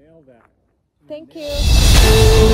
nail that. Thank you.